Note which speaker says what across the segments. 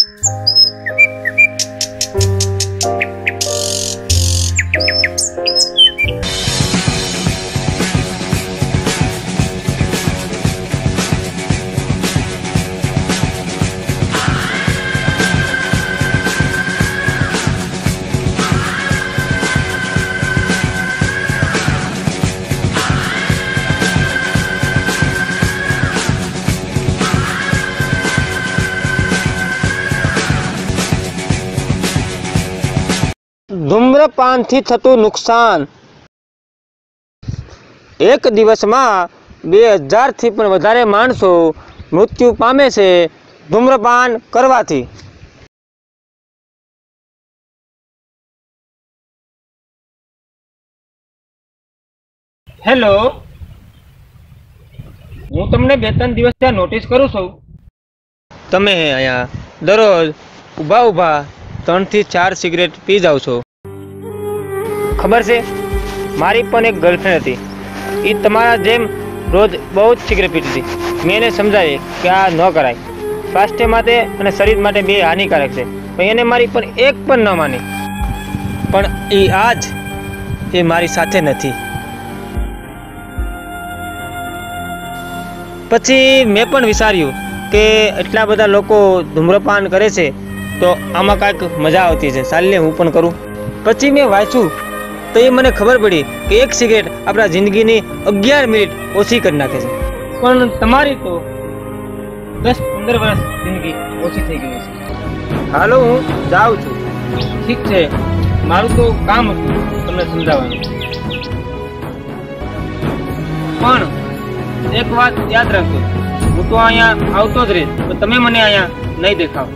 Speaker 1: Música ધૂમ્રપાનથી થતું નુકસાન. એક દિવસમાં બે હજારથી પણ વધારે માણસો મૃત્યુ પામે છે ધૂમ્રપાન કરવાથી. હેલો. હું તમને બે ત્રણ દિવસ ત્યાં નોટિસ કરું છું. તમે અહીંયા દરરોજ ઊભા ઊભા ત્રણથી ચાર સિગરેટ પી જાઓ છો. ખબર છે? મારી પણ એક ગર્લફ્રેન્ડ હતી. એ તમારા જેમ રોજ બહુ જ સિગરેટ પીતી હતી. મેં એને સમજાવી કે આ ન કરાય. સ્વાસ્થ્ય માટે અને શરીર માટે બે હાનિકારક છે. પણ એને મારી પણ એક પણ ન માની. પણ એ આજ એ મારી સાથે નથી. પછી મેં પણ વિચાર્યું કે એટલા બધા લોકો ધૂમ્રપાન કરે છે, તો આમાં કાંઈક મજા આવતી છે ચાલને હું પણ કરું. પછી મેં વાંચ્યું તો એ મને ખબર પડી કે એક સિગરેટ આપણા જિંદગીની અગિયાર મિનિટ ઓછી કરી નાખે છે. પણ તમારી તો દસ પંદર વર્ષ જિંદગી ઓછી થઈ ગઈ છે. હાલો હું જાઉં છું. ઠીક છે મારું તો કામ હતું તમને સમજાવવાનું. પણ એક વાત યાદ રાખજો હું તો અહીંયા આવતો જ રહીશ તો તમે મને અહીંયા નહીં દેખાવ.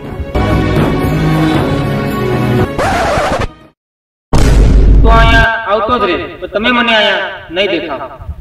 Speaker 1: તો અહીંયા આવતો જ રહે. તો તમે મને અહીંયા નહીં દેખાવ.